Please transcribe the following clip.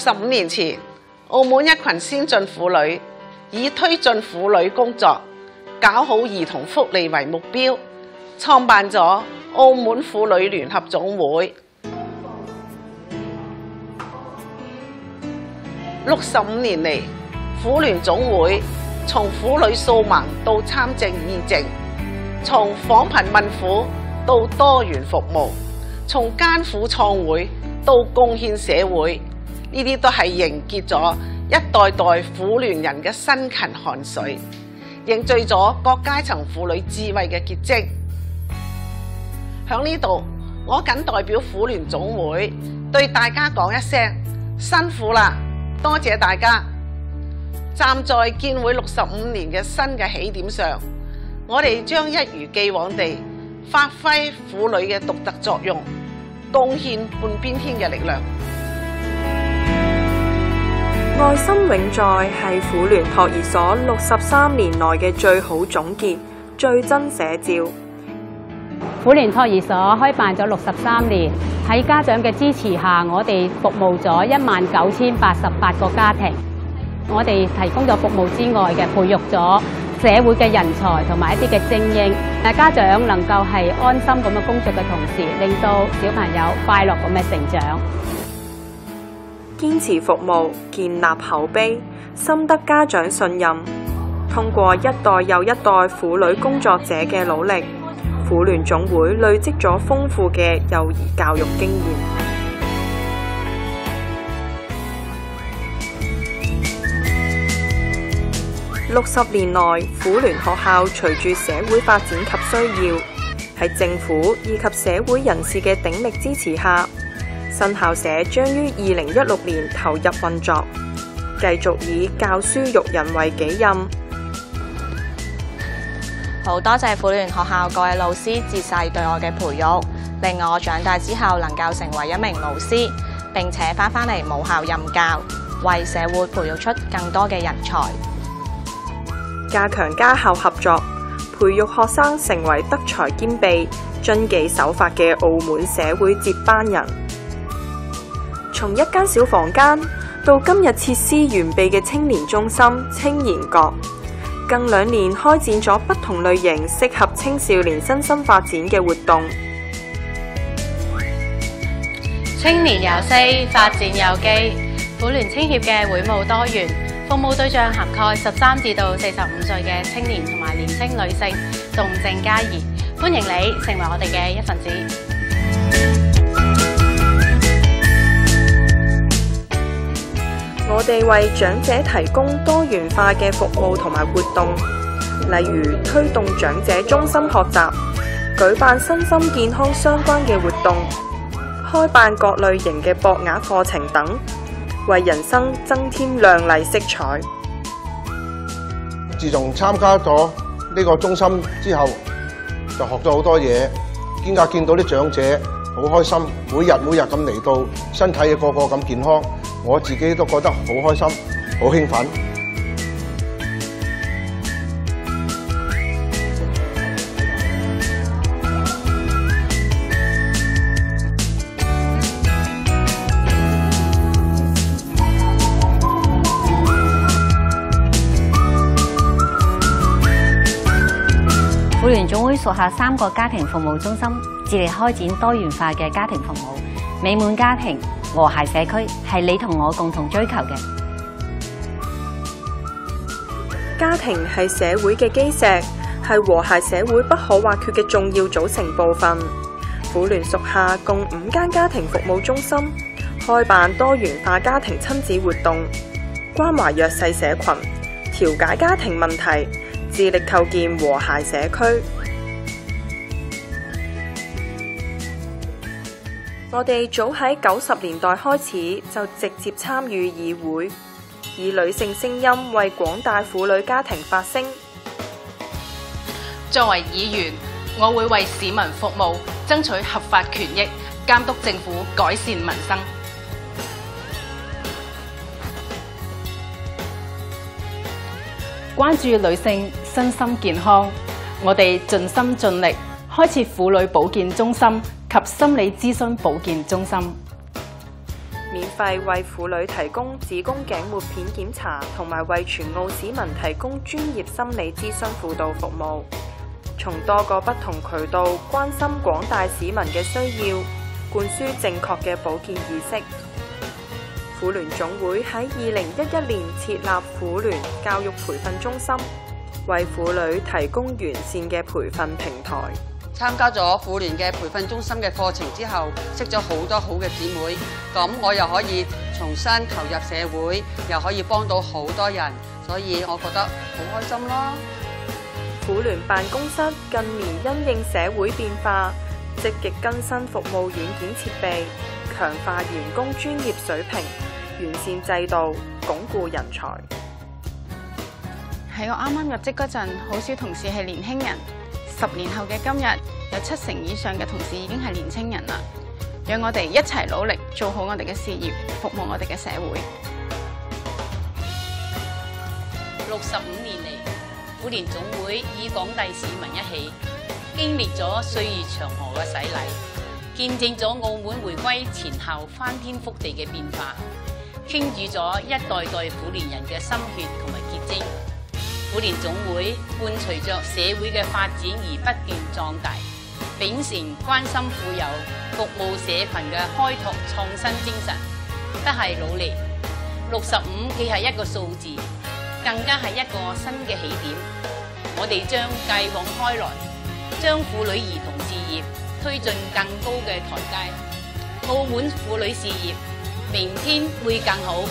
十五年前，澳門一群先進婦女以推進婦女工作、搞好兒童福利為目標，創辦咗澳門婦女聯合總會。六十五年嚟，婦聯總會從婦女掃盲到參政議政，從訪貧問苦到多元服務，從艱苦創會到貢獻社會，呢啲都係凝結咗一代代婦聯人嘅辛勤汗水，凝聚咗各階層婦女智慧嘅結晶。響呢度，我謹代表婦聯總會對大家講一聲辛苦啦！多謝大家！站在建會六十五年嘅新嘅起點上，我哋將一如既往地發揮婦女嘅獨特作用，貢獻半邊天嘅力量。愛心永在係婦聯托兒所六十三年來嘅最好總結、最真寫照。婦聯托兒所開辦咗六十三年，喺家長嘅支持下，我哋服務咗一萬九千八十八個家庭。我哋提供咗服務之外嘅，培育咗社會嘅人才同埋一啲嘅精英。誒，家長能夠係安心咁嘅工作嘅同時，令到小朋友快樂咁嘅成長。堅持服務，建立口碑，深得家長信任。通過一代又一代妇女工作者嘅努力。婦聯總會累積咗豐富嘅幼兒教育經驗。六十年來，婦聯學校隨住社會發展及需要，喺政府以及社會人士嘅鼎力支持下，新校舍将于二零一六年投入运作，继续以教书育人为己任。好多谢妇联学校各位老师自细对我嘅培育，令我长大之后能够成为一名老师，并且翻返嚟母校任教，为社会培育出更多嘅人才。加强家校合作，培育学生成为德才兼备、遵纪守法嘅澳门社会接班人。從一間小房間到今日設施完備嘅青年中心青年阁。近兩年開展咗不同類型適合青少年身心發展嘅活動。青年有思，發展有機。婦聯青協嘅會務多元，服務對象涵蓋十三至到四十五歲嘅青年同埋年輕女性，動靜皆宜。歡迎你成為我哋嘅一份子。哋為長者提供多元化嘅服務同埋活動，例如推動長者中心學習，舉辦身心健康相關嘅活動，開辦各類型嘅博雅课程等，為人生增添亮麗色彩。自從參加咗呢個中心之後，就學咗好多嘢，兼夾見到啲長者好開心，每日每日咁嚟到，身體嘅個個咁健康。我自己都覺得好開心，好興奮。婦聯總會屬下三個家庭服務中心，致力開展多元化嘅家庭服務，美滿家庭。和諧社區係你同我共同追求嘅。家庭係社會嘅基石，係和諧社會不可或缺嘅重要組成部分。婦聯屬下共五間家庭服務中心，開辦多元化家庭親子活動，關懷弱勢社群，調解家庭問題，致力構建和諧社區。我哋早喺九十年代開始就直接參與議會，以女性聲音為廣大婦女家庭發聲。作為議員，我會為市民服務，爭取合法權益，監督政府改善民生。關注女性身心健康，我哋盡心盡力開設婦女保健中心及心理諮詢保健中心。免費為婦女提供子宮頸抹片檢查，同埋為全澳市民提供專業心理諮詢輔導服務，從多個不同渠道關心廣大市民嘅需要，灌輸正確嘅保健意識。婦聯總會喺二零一一年設立婦聯教育培訓中心，為婦女提供完善嘅培訓平台。參加咗婦聯嘅培訓中心嘅課程之後，識咗好多好嘅姊妹，咁我又可以重新投入社會，又可以幫到好多人，所以我覺得好開心咯。婦聯辦公室近年因應社會變化，積極更新服務軟件設備，強化員工專業水平，完善制度，鞏固人才。喺我啱啱入職嗰陣，好少同事係年輕人。十年後嘅今日，有七成以上嘅同事已經係年轻人啦。讓我哋一齊努力，做好我哋嘅事業，服務我哋嘅社會。六十五年嚟，婦聯總會以广大市民一起，經歷咗歲月長河嘅洗礼，見證咗澳門回歸前後翻天覆地嘅變化，傾注咗一代代婦聯人嘅心血同埋结晶。妇联总会伴随着社会嘅发展而不断壮大，秉承关心婦幼、服务社群嘅开拓创新精神，不懈努力。六十五既係一個數字，更加係一個新嘅起點。我哋將繼往開來，將婦女兒童事業推進更高嘅台階。澳門婦女事業，明天會更好。